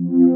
Mm-hmm.